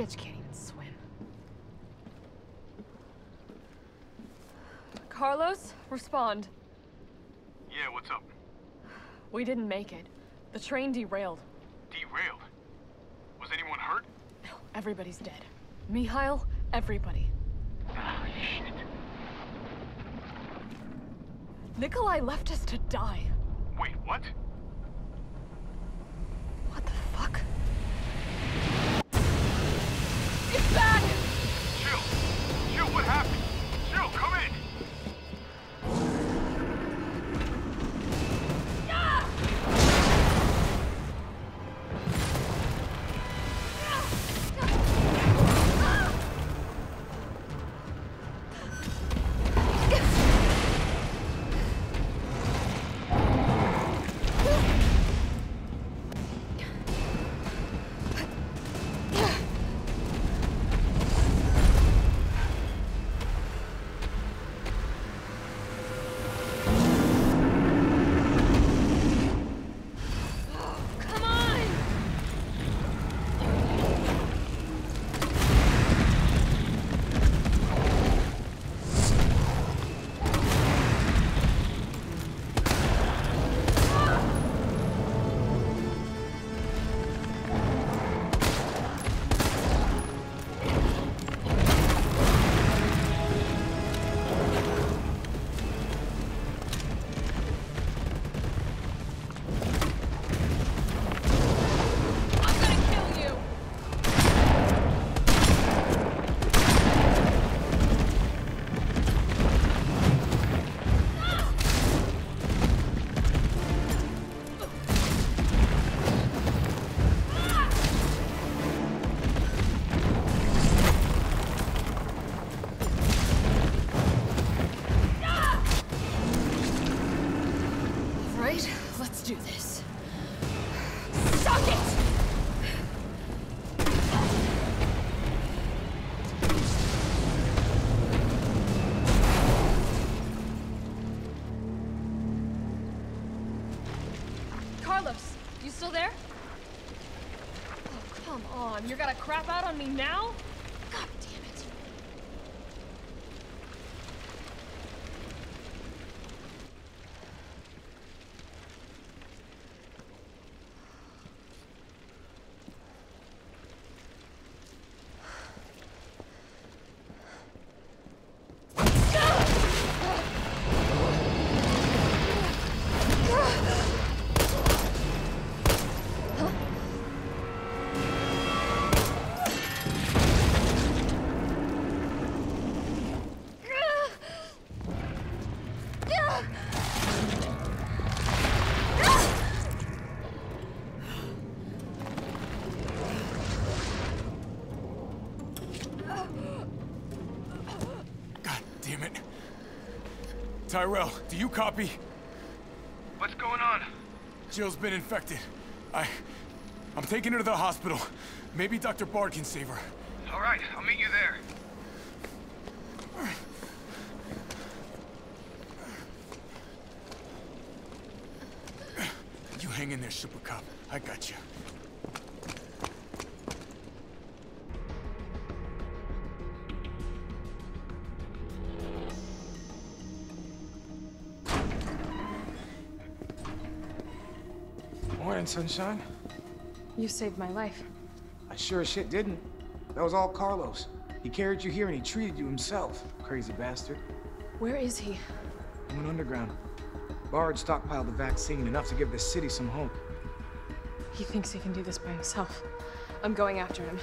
bitch can't even swim. Carlos, respond. Yeah, what's up? We didn't make it. The train derailed. Derailed? Was anyone hurt? No, everybody's dead. Mikhail, everybody. Ah, shit. Nikolai left us to die. Wait? What Right, let's do this. Suck it! Carlos, you still there? Oh, come on. You're gonna crap out on me now? God damn it. Tyrell, do you copy? What's going on? Jill's been infected. I... I'm taking her to the hospital. Maybe Dr. Bard can save her. All right, I'll meet you there. You hang in there, Super Cop. I got you. Morning, sunshine. You saved my life. I sure as shit didn't. That was all Carlos. He carried you here and he treated you himself. Crazy bastard. Where is he? He went underground. Bard stockpiled the vaccine, enough to give the city some hope. He thinks he can do this by himself. I'm going after him.